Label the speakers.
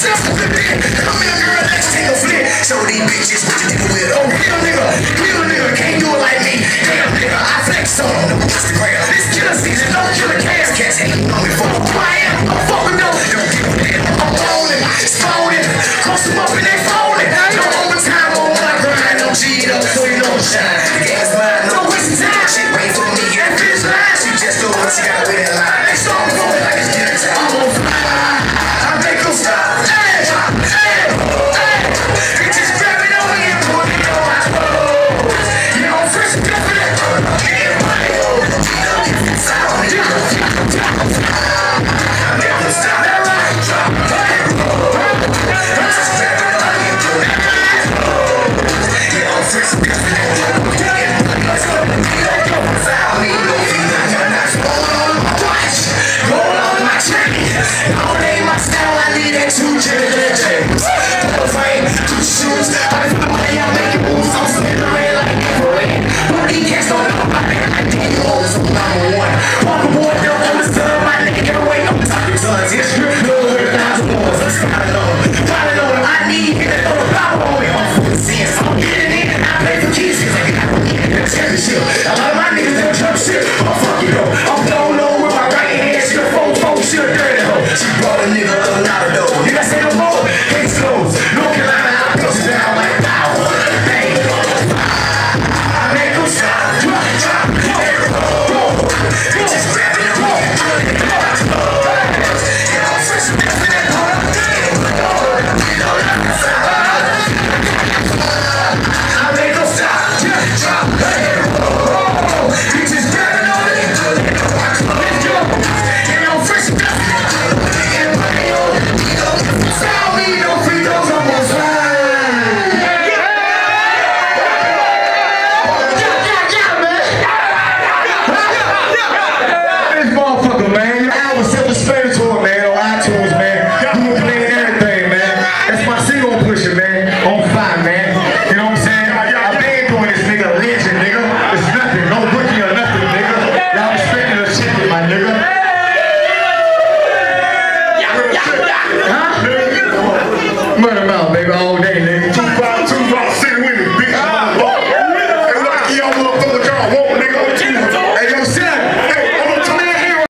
Speaker 1: myself to flip it. I'm in a girl next flip. Show these bitches what you dealing with. Oh, real nigga, real nigga, can't do it like me. Damn nigga, I flex on the Instagram, This killer season, no killer cast. Cats hating on me for who I am. I'm fucking no, don't give a damn. I'm boning, spawning, cross them up and they falling. No overtime on my grind, no cheat up, so you know I'm shining. All day my style, I need it to Jimmy Jimmy. Put frame, two shoes, I